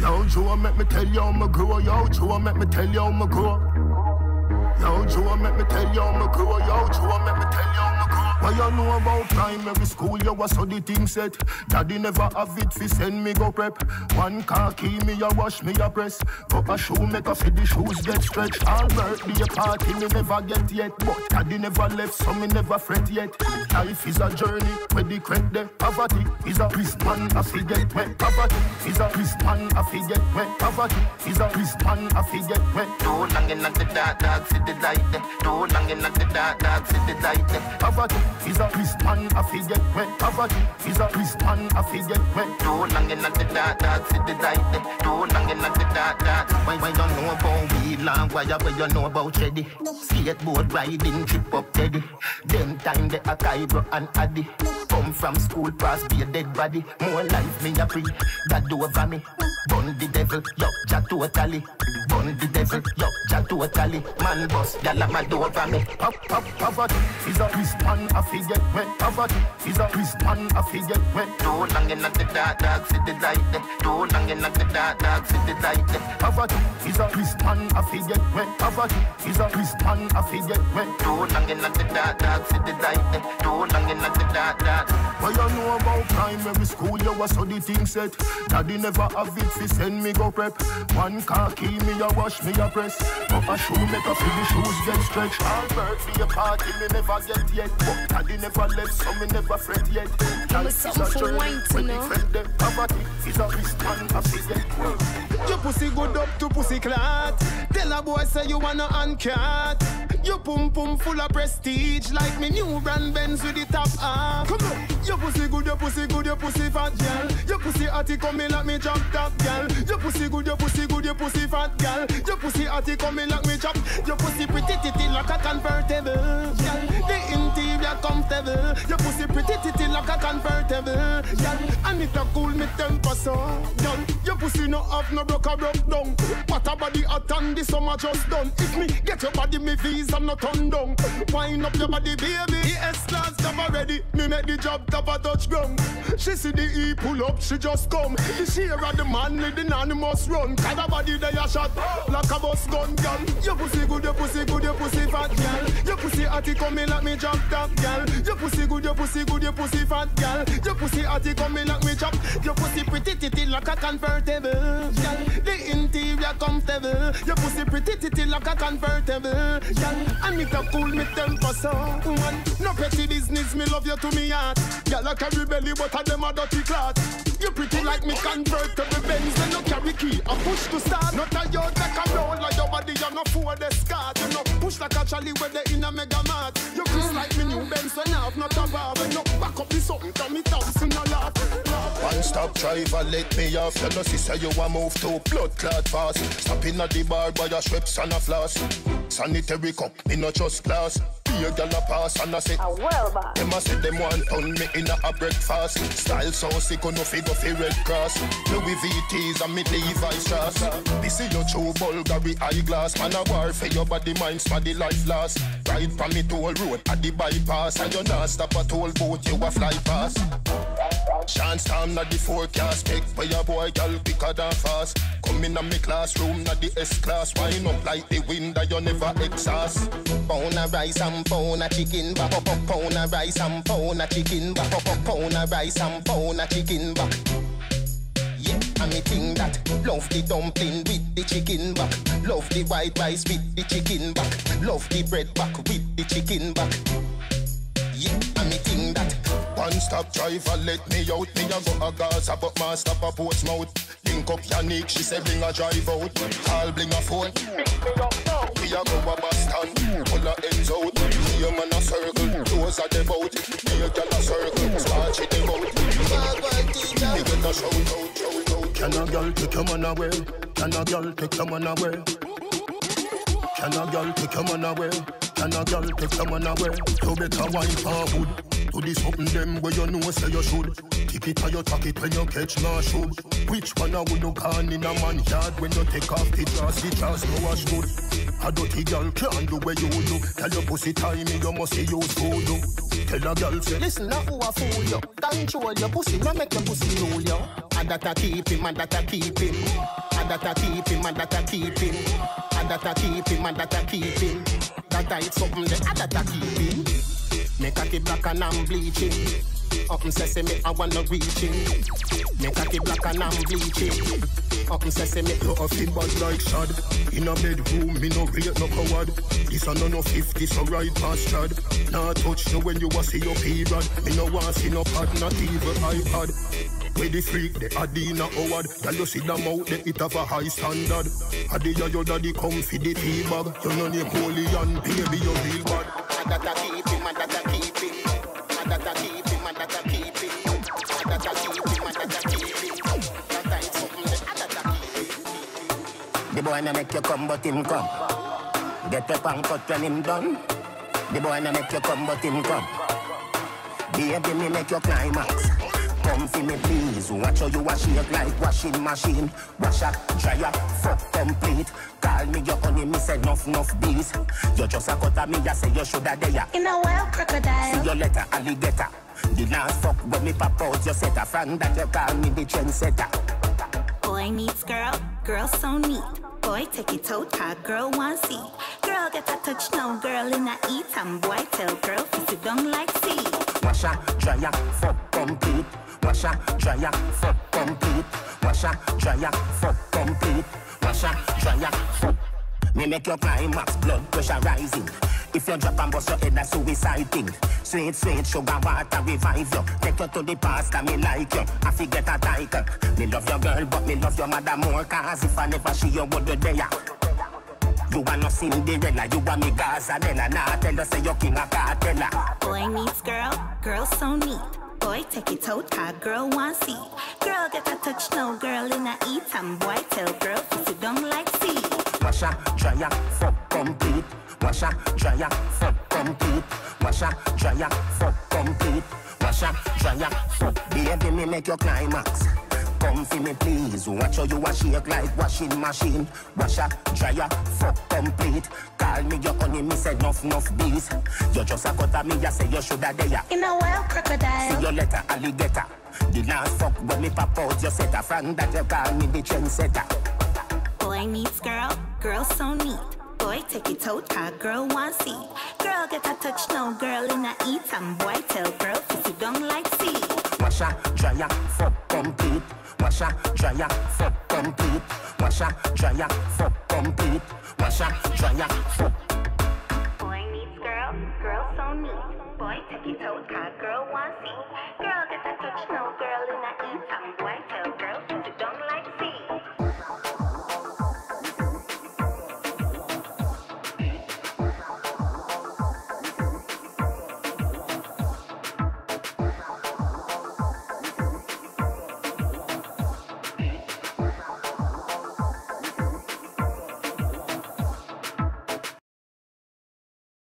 Yo, Joe, make me tell you how me grow. Yo, Joe, make me tell you how me grow. Yo, Joe, make me tell you how me grow. Yo, Joe, make me tell you how me grow. What you know about primary school? You was so the thing set. Daddy never have it fi send me go prep. One car key me a wash me a press. Go a shoe make a the shoes get stretched. All birthday party me never get yet. But daddy never left so me never fret yet. Life is a journey where the crack the poverty is a prison man a fi get wet. Poverty is a prison man a fi get wet. Poverty is a prison man a fi get wet. Too long in the dark, dark, the light. Too long in the dark, dark, the light there. Poverty is a prison man a fi get wet. Poverty is a prison man a fi get wet. Too long in the dark, dark, see the light. Too long in the dark, dark. Why, why you know about weed, long wire, why you know about Cheddy? Skateboard riding, trip up Teddy. Them time the a Cairo and Addy. Come from school, pass be a dead body. More life me a free, that do over me. Bun the devil, yo, ja totally. Bun the devil, yo, ja totally. Man boss, gyal a mad over me. Pop, pop, poverty is a prison man a fi get wet. Poverty is a prison man a fi get wet. Too long in the dark, dark, the light. Too long in the dark, dark, the light. Poverty is a prison man a fi get wet. Poverty is a prison man a fi get wet. Too long in the dark, dark, the light. Too long in the dark, dark. What you know about primary school? You was so the thing set. Daddy never have it fi send me go prep. One car key me a wash me a press. Up a shoe make a fi the shoes get stretched. All birthday party me never get yet. But daddy never left so me never fret yet. Life is something a for journey wine to when know. the friend them poverty is a risk man a fi get. Your pussy good up to pussy clot. Tell a boy say you wanna uncut. Your pum pum full of prestige like me new brand Benz with the top off. Come on, your pussy good, your pussy good, your pussy fat girl. Your pussy hotty come me like me jump top girl. Your pussy good, your pussy good, your pussy fat girl. Your pussy hotty come me like me chop. Your pussy pretty titty like a convertible. Girl, the interior comfortable. Your pussy pretty titty like a convertible. Girl, and it a cool me temper so. Girl, pussy no have no broke a broke down. What a body hot and the summer just done. If me get your body, me visa no turn down. Wind up your body, baby. The S class job already. Me make the job top a touch ground. She see the E pull up, she just come. The share of the man with the anonymous run. Cause the body they a shot like a bus gun, girl. Your pussy good, your pussy good, your pussy fat, girl. Your pussy hotty coming like me jump top, girl. Your pussy good, your pussy good, your pussy fat, girl. Your pussy hotty coming like me chop. Your pussy pretty titty like a girl. The interior comfortable. Your pussy pretty titty like a convertible, girl. And it a cool me temper so. One, no petty business, me love you to me heart. Girl, I carry belly, but I them a dirty clot. You pretty like me convertible Benz, and no carry key. I push to start. Not a yard like a body, you no for the scar. You know, push like a Charlie with the in a mega mart. You kiss mm. like me new Benz, and half not a bar. When you back up the something, tell me thousand a laugh. laugh. One stop driver, let me off. You know, sister, you a move to blood clot fast. Stopping at the bar by a Schweppes and a floss. Sanitary cup, me no just glass. Be a gal a pass and I say, A well bad. them a say them want turn me in a, a breakfast. Style so sick, oh, no figure fi red cross. Louis VTs and me Levi's strass. This is your true Bulgari eyeglass. Man a war for your body, mind, for the life last. Ride from me toll road at the bypass, and you not stop a toll boat, you a fly past. Chance time na the forecast Take for your boy girl quicker than fast Come in a me classroom na the S class Wind up like the wind that you never exhaust Pound of rice and pound of chicken back. Pound of rice and pound of chicken back. Pound of rice and pound of chicken back. Yeah, me think that love the dumpling with the chicken back. Love the white rice with the chicken back. Love the bread back with the chicken back. Yeah, me think that One stop driver let me out. Me a go a Gaza but man stop a Portsmouth Link up Yannick she say bring a drive out. Call bring a phone. We a go a Boston Pull a ends out. A man a circle Those are the boat. Me a gal a circle Squad she the Me get a shout out shout out. Can a girl take your man away? Can a girl take your man away? Can a girl take your man away? Can a girl take your man away? You better wine forward. Do this something them where you know say you should. Tip it or you tuck it when you catch my shoe. Which one I would look on in a man yard when you take off the dress, the dress no wash good. A dirty girl can't do where you do. Tell your pussy timing you must see use voodoo. Tell a girl say Listen, now who a fool you? Control your pussy, no make your pussy rule you. And that I keep him, and that I keep him. And that I keep him, and that I keep him. I keep him, I keep him. That I something that I keep him. A keep black and I'm bleaching. Up and sesame, I wanna reach him. A keep black and I'm bleaching. And sesame, you fit bad like shad. In a bedroom, me no rate no coward. This a no no 50, so right past Chad. Nah touch no when you a see your period. Me no want see no pad, not even iPad. Where the freak, the Adina Howard Girl, you see them out, they it have a high standard Adia, your daddy come for the tea bag You know name baby, you real bad And that keep him, and that keep him And that keep him, boy no make you come, but him come. Get up and cut when him done. The boy no make you come, but him come. Baby, me make you climax. Come for me please. Watch how you wash it like washing machine. Wash up, dry up, fuck complete. Call me your honey, me say enough, enough bees You just a cut me, I say you shoulda there In a wild crocodile. See your letter, alligator. The last fuck when me pop out You set a friend that you call me the trendsetter. Boy meets girl, girl so neat Boy take it out, hot girl want see Girl get a touch now, girl in a eat And boy tell girl, if you don't like up, dry up, fuck complete Washer, dryer, fuck complete. Washer, dryer, fuck complete. Washer, dryer, fuck. Me make your climax, blood pressure rising. If you drop and bust your head, that's suicide thing. Sweet, sweet sugar water revive you. Take you to the past, and me like you. I forget a title. Me love your girl, but me love your mother more. Cause if I never see you, would you there? You are not Cinderella, you are me Gaza Della. Nah, tell us say you're king of cartella. Boy meets girl, girl so neat. Boy, take it out, hot girl want see. Girl, get a touch no girl in a eat and boy tell girl if you don't like see. Washer, dryer, fuck complete. Washer, dryer, fuck complete. Washer, dryer, fuck complete. Washer, dryer, fuck. Baby, me make your climax. Come for me, please. Watch how you a shake like washing machine. Washer, dryer, fuck complete. Call me your honey, me say enough, enough bees. You just a cut me, ya say you shoulda there. In a wild crocodile. See your letter, alligator. The last fuck when me pop out, you set a friend that you call me the trendsetter. Boy meets girl, girl so neat. Boy take it out, hot girl want see. Girl get a touch now, girl in a eat and boy tell girl to sit down like see. Washer, dryer, fuck complete. Washer, dryer, fuck complete. Washer, dryer, fuck complete. Washer, dryer, fuck. Boy meets girl, girl so neat. Boy take it out, hot girl want see. Girl